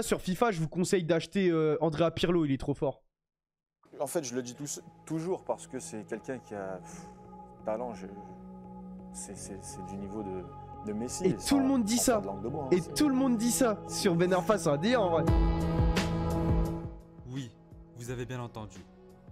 gars, sur FIFA, je vous conseille d'acheter euh, Andrea Pirlo, il est trop fort. En fait, je le dis tous- toujours parce que c'est quelqu'un qui a pff, talent. je- C'est c'est- c'est du niveau de, de Messi. Et tout le monde dit ça. bois, hein, Et c'est- tout le monde dit ça sur Ben Arfa, ça va dire en vrai. Oui, vous avez bien entendu.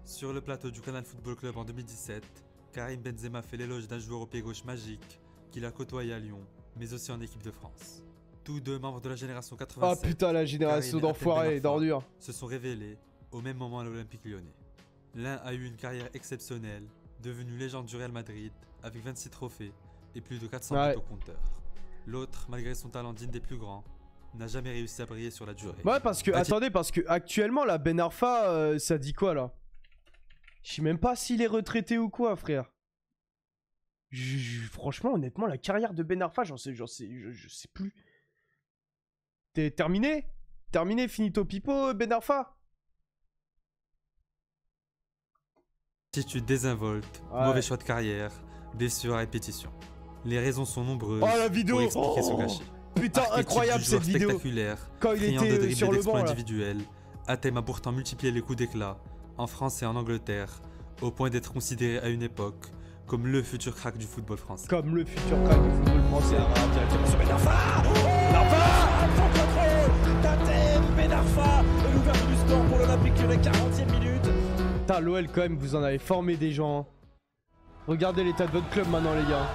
Sur le plateau du Canal Football Club en 2017, Karim Benzema fait l'éloge d'un joueur au pied gauche magique qu'il a côtoyé à Lyon, mais aussi en équipe de France. Tous deux membres de la génération Ah 87 putain, la génération d'enfoirés et d'ordures. se sont révélés au même moment à l'Olympique lyonnais. L'un a eu une carrière exceptionnelle, devenu légende du Real Madrid avec 26 trophées et plus de 400 Ouais. buts au compteur. L'autre, malgré son talent digne des plus grands, n'a jamais réussi à briller sur la durée. Ouais, parce que, attendez, parce que actuellement, la Ben Arfa, euh, ça dit quoi là? Je sais même pas s'il est retraité ou quoi, frère. Franchement, honnêtement, la carrière de Ben Arfa, j'en sais, j'en sais, je, je sais plus. T'es terminé? Terminé, finito pipo, Ben Arfa? Attitude désinvolte, Ouais. mauvais choix de carrière, blessures à répétition. Les raisons sont nombreuses Oh la vidéo pour expliquer ce Oh gâchis. Putain, Archétype incroyable cette vidéo spectaculaire, Quand il de était euh, dribbles sur le banc là. individuels, Athème a pourtant multiplié les coups d'éclat, en France et en Angleterre, au point d'être considéré à une époque comme le futur crack du football français. Comme le futur crack du football français. directement sur Ben Arfa Arfa Sans contrôle Tatem Ben Arfa Et l'ouverture du score pour l'Olympique Lyonnais 40e minute Putain, l'OL quand même, vous en avez formé des gens. hein. Regardez l'état de votre club maintenant, les gars.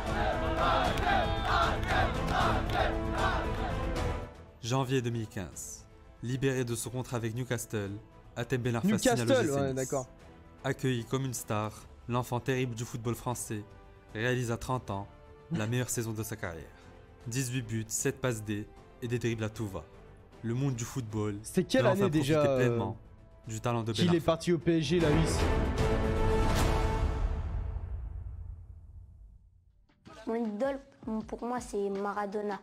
Janvier 2015. Libéré de son contrat avec Newcastle, Athème Ben Arfa signe à Newcastle, l'OGC ouais, Nice. d'accord. Accueilli comme une star, l'enfant terrible du football français réalise à 30 ans la meilleure saison de sa carrière. 18 buts, 7 passes D et des dribbles à tout va. Le monde du football C'était quelle année déjà euh, pleinement du talent de Ben qu'il est parti au PSG, la Huisse Mon idole, pour moi, c'est Maradona.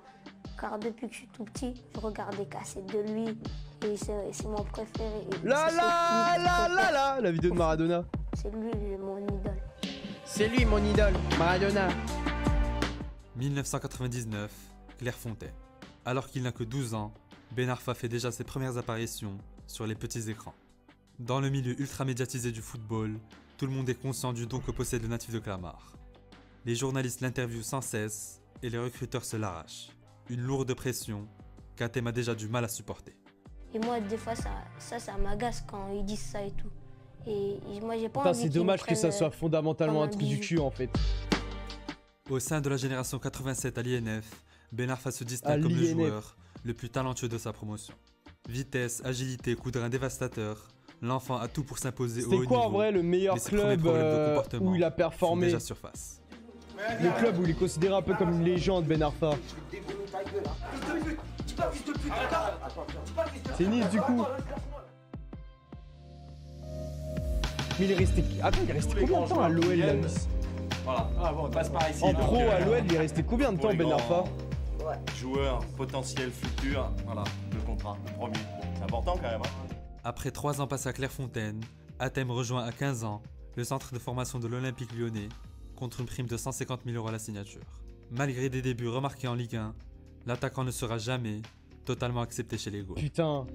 Car depuis que je suis tout petit, je regarde des cassettes de lui. Et c'est c'est mon préféré. La c'est la la la la La vidéo de Maradona. C'est lui mon idole. C'est lui mon idole, Maradona. 1999, Clairefontaine. Alors qu'il n'a que 12 ans, Ben Arfa fait déjà ses premières apparitions sur les petits écrans. Dans le milieu ultra médiatisé du football, tout le monde est conscient du don que possède le natif de Clamart. Les journalistes l'interviewent sans cesse et les recruteurs se l'arrachent. Une lourde pression qu'Athème a déjà du mal à supporter. Et moi, des fois, ça, ça, ça m'agace quand ils disent ça et tout. Et et moi, j'ai pas Putain, envie c'est qu'ils me dommage que ça soit euh, fondamentalement comme un un truc du bijou. cul en fait. Au sein de la génération 87 à l'INF, Ben Arfa se À distingue comme le l'INF. joueur le plus talentueux de sa promotion. Vitesse, agilité, coup de rein dévastateur, l'enfant a tout pour s'imposer au haut C'était quoi en vrai le meilleur mais ses premiers club problèmes de euh, comportement où il a performé déjà surface. Le club où il est considéré un peu comme une légende, Ben Arfa. C'est Nice du coup. Mais il est resté. Attends, il est resté combien de temps à l'OL Voilà. Ah bon, on passe par ici. En pro à l'OL, il est resté combien de temps Ben Joueur potentiel futur, voilà, le contrat, le premier. C'est important quand même. Hein. Après 3 ans passés à Clairefontaine, Athème rejoint à 15 ans le centre de formation de l'Olympique lyonnais contre une prime de 150 000 euros à la signature. Malgré des débuts remarqués en Ligue 1, l'attaquant ne sera jamais totalement accepté chez les Gauls. Putain.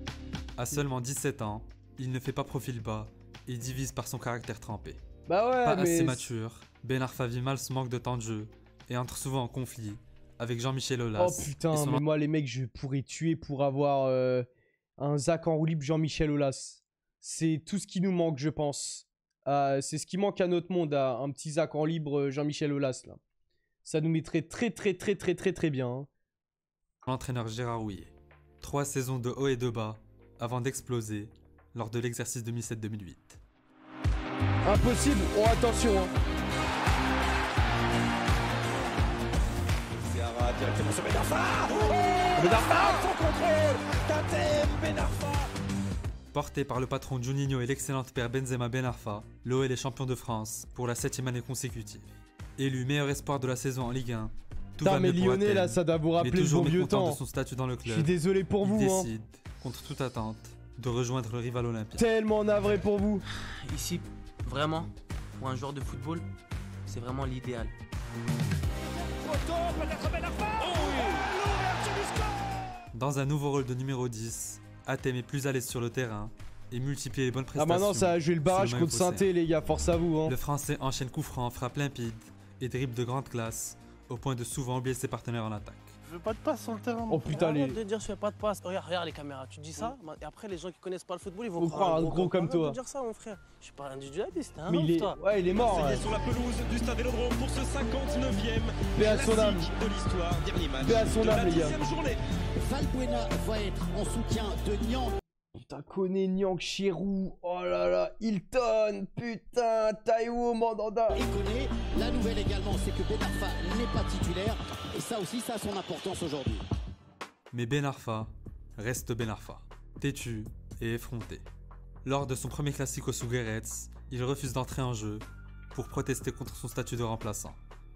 À seulement 17 ans, il ne fait pas profil bas et divise par son caractère trempé. Bah ouais, Pas mais. assez mature, Ben Arfa vit mal ce manque de temps de jeu et entre souvent en conflit avec Jean-Michel Aulas. Oh putain, son mais moi les mecs, je pourrais tuer pour avoir euh, un Zach en roue libre Jean-Michel Aulas. C'est tout ce qui nous manque, je pense. Euh, c'est ce qui manque à notre monde, à un petit Zach en libre euh, Jean-Michel Aulas là. Ça nous mettrait très très très très très très bien. hein. l'entraîneur Gérard Rouillet. Trois saisons de haut et de bas avant d'exploser lors de l'exercice 2007-2008. Impossible. Oh attention. hein. Zerra directement sur Arfa Arfa Sans contrôle Tatem Arfa Porté par le patron Juninho et l'excellente paire Benzema Ben Arfa, l'OL est champion de France pour la septième année consécutive. Élu meilleur espoir de la saison en Ligue 1, tout Putain, va mais Lyonnais Athènes, là, ça doit vous mais rappeler le toujours bon vieux mécontent temps. de son statut dans le Je club. suis désolé pour il vous. Hein. décide, contre toute attente, de rejoindre le rival olympien. Tellement navré pour vous. Ici, vraiment, pour un joueur de football, c'est vraiment l'idéal. Dans un nouveau rôle de numéro 10, Athème est plus à l'aise sur le terrain et multiplie les bonnes Ah, prestations. maintenant, ça a joué le barrage contre. Sainté, les gars, force à vous. Hein. Le français enchaîne coup franc, frappe limpide et dribble de grande classe, au point de souvent oublier ses partenaires en attaque. Je veux pas de passe sur le terrain. Oh putain, les. De dire je fais pas de passe. Regarde, regarde les caméras, tu dis ça, et après les gens qui connaissent pas le football, ils vont Faut croire un gros comme Arrête toi. de dire ça, mon frère. Je suis pas individualiste, hein, Mais il est. toi. Ouais, il est mort. Ouais. est, sur la pelouse du stade Vélodrome pour ce 59e Paix à son âme. de l'histoire. Dernier match Paix à son âme, la les gars. dixième journée. Valbuena va être en soutien de Niang. Putain, Koné, Nyang, Chirou. Oh là là. Hilton. Putain. Taiwo, Mandanda. Et connaît. La nouvelle également, c'est que Ben Arfa n'est pas titulaire. Et ça aussi, ça a son importance aujourd'hui. Mais Ben Arfa reste Ben Arfa, têtu et effronté. Lors de son premier classique au Sougueretz, il refuse d'entrer en jeu pour protester contre son statut de remplaçant.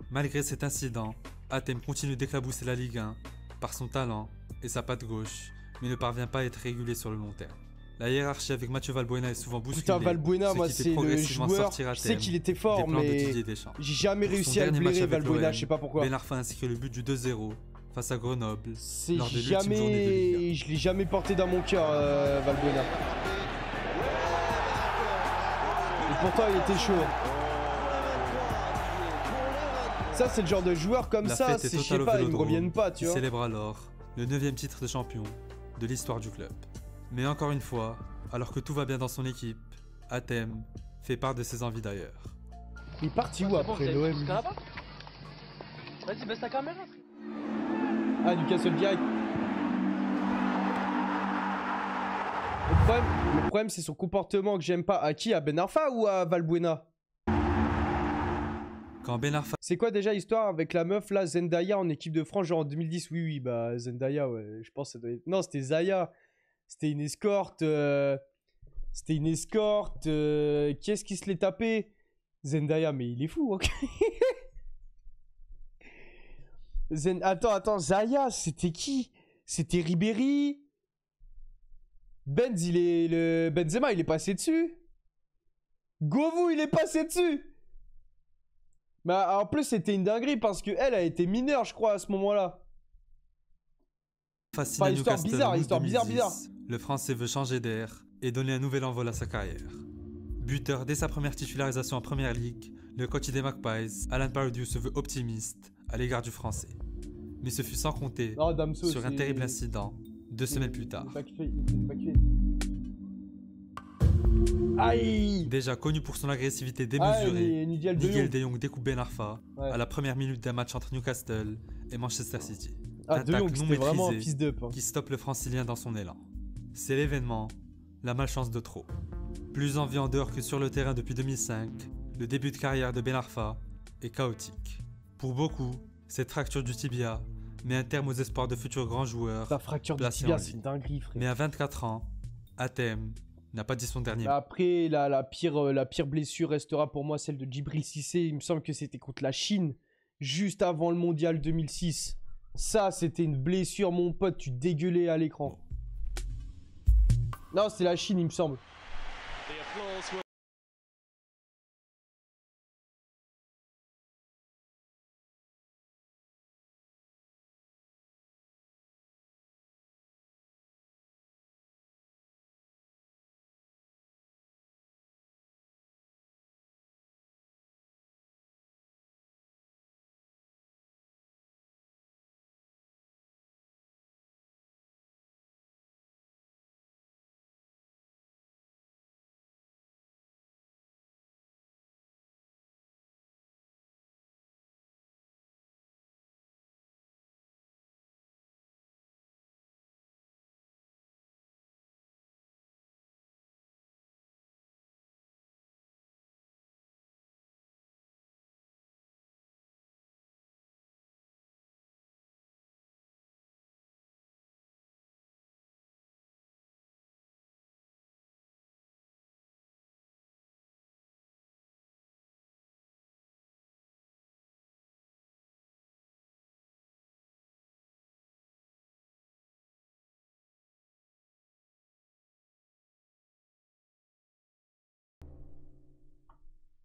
Malgré cet incident, Athème continue d'éclabousser la Ligue 1 par son talent et sa patte gauche, mais ne parvient pas à être régulier sur le long terme. La hiérarchie avec Mathieu Valbuena est souvent bousculée. Putain, Valbuena, moi, c'est le joueur. Je sais qu'il était fort, mais. J'ai jamais Pour réussi à le blairer, Valbuena. Je sais pas pourquoi. Ben Arfa inscrit le but du 2-0 face à Grenoble C'est lors de l'ultime journée de Ligue 1. jamais. Je l'ai jamais porté dans mon cœur, euh, Valbuena. Et pourtant, il était chaud. Ça, c'est le genre de joueur comme La ça, je sais pas, ils me reviennent pas, tu vois. célèbre alors le 9 titre de champion de l'histoire du club. Mais encore une fois, alors que tout va bien dans son équipe, Athème fait part de ses envies d'ailleurs. Il est parti où après l'OM Vas-y, baisse ta caméra. Ah, Newcastle direct. Le problème, le problème, c'est son comportement que j'aime pas. À qui? À Ben Arfa ou à Valbuena? Ben C'est quoi déjà l'histoire avec la meuf là, Zendaya en équipe de France, genre en 2010 Oui, oui, bah Zendaya, ouais, je pense que ça doit être. Non, c'était Zaya. C'était une escorte. euh, C'était une escorte. euh, Qui est-ce qui se l'est tapé? Zendaya, mais il est fou, ok. Attends, attends, Zaya, c'était qui? C'était Ribéry? Benz, il est. Le... Benzema, il est passé dessus? Govou, il est passé dessus? Mais en plus, c'était une dinguerie parce que elle a été mineure, je crois, à ce moment-là. fascine Enfin, histoire bizarre, histoire bizarre, 2010, le Français veut changer d'air et donner un nouvel envol à sa carrière. Buteur dès sa première titularisation en Première Ligue, le coach des Magpies, Alan Pardew, se veut optimiste à l'égard du Français. Mais ce fut sans compter Non, Damso, sur un terrible incident deux semaines plus tard. Aïe Déjà connu pour son agressivité démesurée, Ni- Nigel de Jong. De Jong découpe Ben Arfa Ouais. à la première minute d'un match entre Newcastle et Manchester City. Ah, De Jong, non c'était vraiment un maîtrisée fils hein. qui stoppe le francilien dans son élan. C'est l'événement, la malchance de trop. Plus en vie en dehors que sur le terrain depuis 2005, le début de carrière de Ben Arfa est chaotique. Pour beaucoup, cette fracture du tibia met un terme aux espoirs de futurs grands joueurs, Ta fracture du tibia, c'est une dinguerie, frère. mais à 24 ans, Athème n'a pas dit son dernier mot. Après, la, la, pire, euh, la pire blessure restera pour moi celle de Djibril Cissé. Il me semble que c'était contre la Chine, juste avant le mondial 2006. Ça, c'était une blessure, mon pote, tu dégueulais à l'écran. Non, c'est la Chine, il me semble.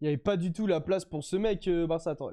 Il n'y avait pas du tout la place pour ce mec, euh, Barça. Attends,